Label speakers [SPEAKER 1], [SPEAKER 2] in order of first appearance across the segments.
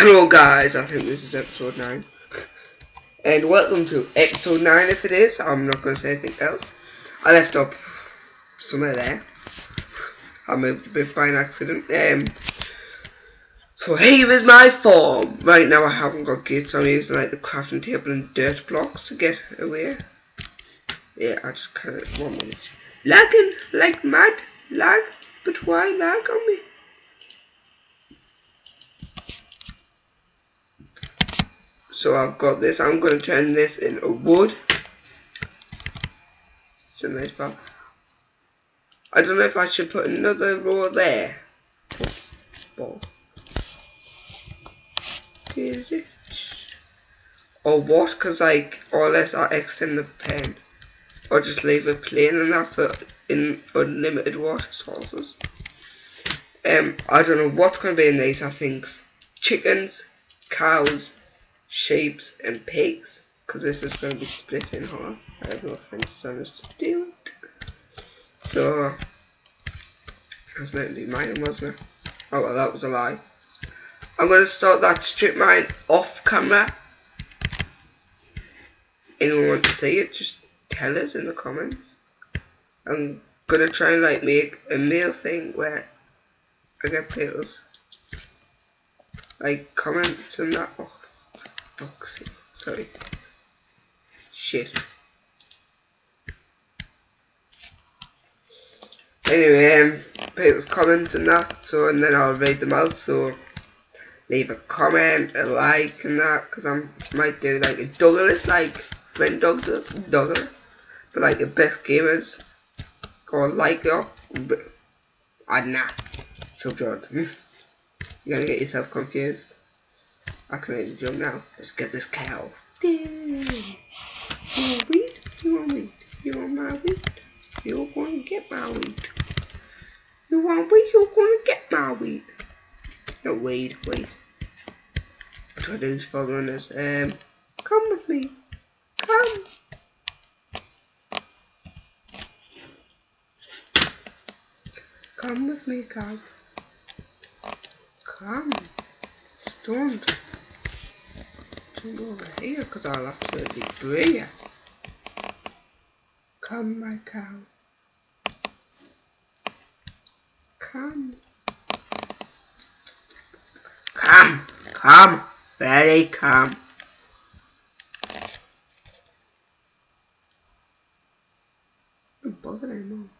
[SPEAKER 1] Hello guys, I think this is episode 9. And welcome to episode 9 if it is. I'm not going to say anything else. I left up somewhere there. I moved a bit by an accident. Um, so here is my form. Right now I haven't got gates, I'm using like the crafting table and dirt blocks to get away. Yeah, I just kind of, one minute. Lagging like mad, lag, but why lag on me? So I've got this. I'm going to turn this into wood. It's a nice bar. I don't know if I should put another row there. Ball. Or what? Because like, or less I extend the pen. Or just leave it plain and that for in unlimited water sources. Um, I don't know what's going to be in these. I think chickens, cows, sheep and pigs because this is going to be split in half. I have no offense to do it. So, that's meant to be mine, wasn't it? Oh well, that was a lie. I'm going to start that strip mine off camera. Anyone want to see it, just tell us in the comments. I'm going to try and like make a meal thing where I get pills. like comments and that. Oh Sorry. Shit. Anyway, um, people's comments and that, so, and then I'll read them out, so leave a comment, a like and that, because I might do like a Douglas, like when Doug does, Douglas, but like the best gamers, go like it, I don't so Jordan, you're gonna get yourself confused. I can only jump now. Let's get this cow. Damn. You want wheat? You want wheat? You want my wheat? You're going to get my wheat. You want wheat? You're going to get my wheat. No, wait, wait. I'll try to do following this. Um, come with me. Come. Come with me, cow. Come. Don't come over here because I'll absolutely bring you. Come, my cow. Come. Come, come, very come. Don't bother anymore.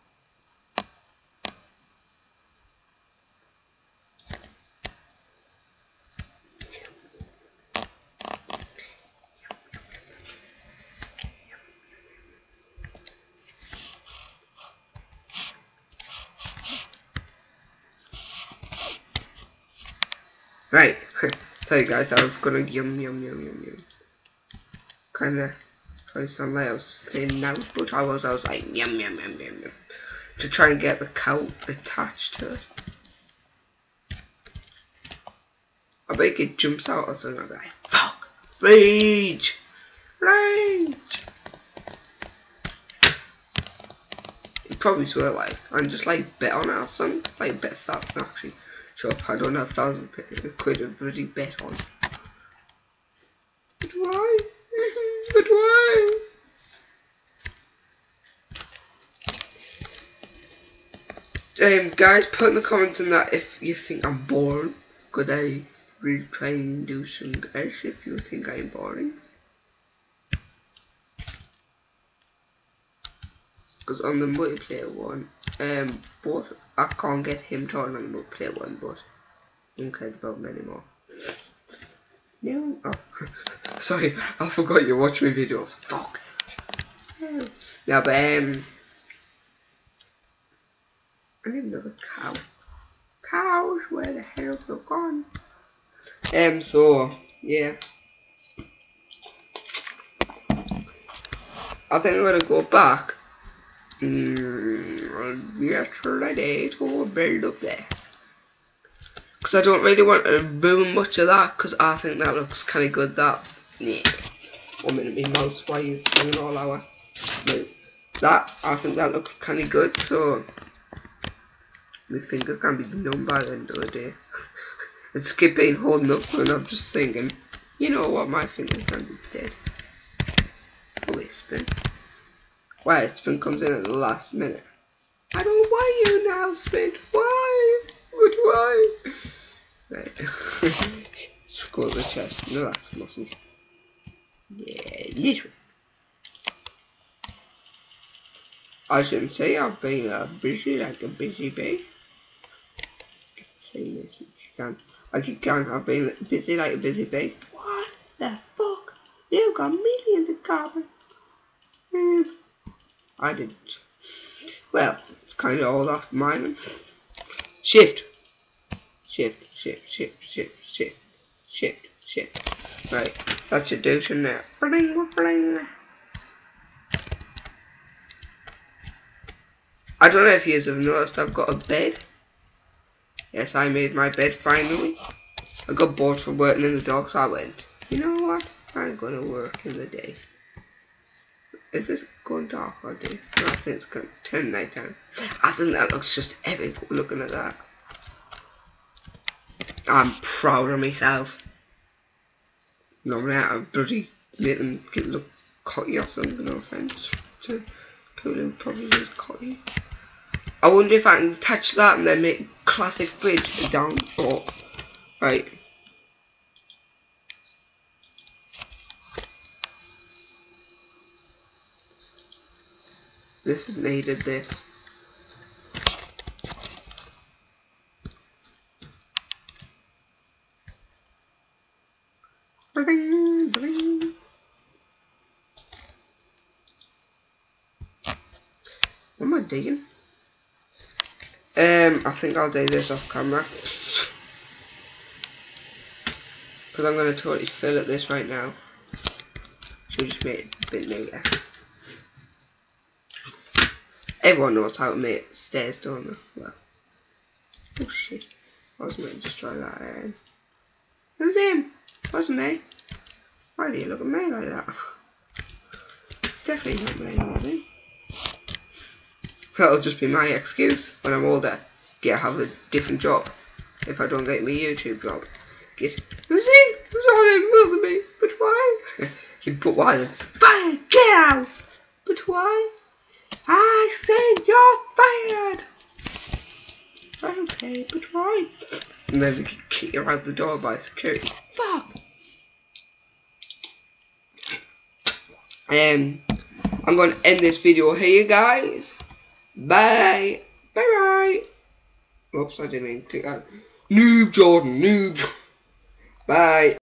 [SPEAKER 1] Right. Sorry guys, I was gonna yum yum yum yum yum. Kinda try I was saying now, but I was I was like yum yum yum yum yum. To try and get the cow attached to it. I bet it jumps out or something like that. Fuck! Rage! Rage! It probably will like, I'm just like bet on it or something. Like bet that actually I don't have thousand quid of bloody bet on. But why? but why? Um, guys, put in the comments on that if you think I'm boring. Could I really try and do some guys if you think I'm boring? Because on the multiplayer one, um, both I can't get him to the multiplayer one, but who cares about him anymore? No. Oh, sorry, I forgot you watch my videos. Fuck. Yeah, but um, I need another cow. Cows, where the hell have they gone? Um, so yeah. I think I'm gonna go back Mm, yesterday to build up there. Because I don't really want to ruin much of that because I think that looks kind of good. That, yeah. One minute, my mouse, why doing all our. That, I think that looks kind of good, so. My fingers can be numb by the end of the day. And Skip ain't holding up and I'm just thinking, you know what, my fingers can be dead. Wait, spin. Why it spin comes in at the last minute. I don't know why you now, spin. Why? But why? Right. Scroll the chest. No, that's muscle. Yeah, literally. I shouldn't say I've been uh, busy like a busy bee. Say this, you can. I keep going, I've been busy like a busy bee. What the fuck? You've got millions of carbon. Mm. I didn't. Well, kind of all off mine. Shift. Shift, shift, shift, shift, shift, shift, shift. Right, that should do some there. Bling, bling. I don't know if you have noticed I've got a bed. Yes, I made my bed finally. I got bored from working in the dog, so I went, you know what? I'm gonna work in the day. Is this going dark day? No, I think it's going to turn night time. I think that looks just epic looking at that. I'm proud of myself. Normally I bloody make them get look cocky or something, no offence to people who probably just cocky. I wonder if I can touch that and then make classic bridge down or right. This is needed this. What am I digging? Um, I think I'll do this off camera. Because I'm going to totally fill at this right now. So we just make it a bit neater. Everyone knows how to make stairs, don't they? Well. Oh shit. I was meant to try that again. Who's him? Wasn't me. Why do you look at me like that? Definitely not me, was? That'll just be my excuse when I'm older. Get have a different job. If I don't get my YouTube job. Get who's he? Who's on it with me? But why? put why then? Fire! Get out! But why? I said you're fired! Okay, but why? And then we can kick you out the door by security. Fuck! Um, I'm going to end this video here, guys. Bye. Bye bye. Oops, I didn't mean to click that. Noob Jordan, noob. Bye.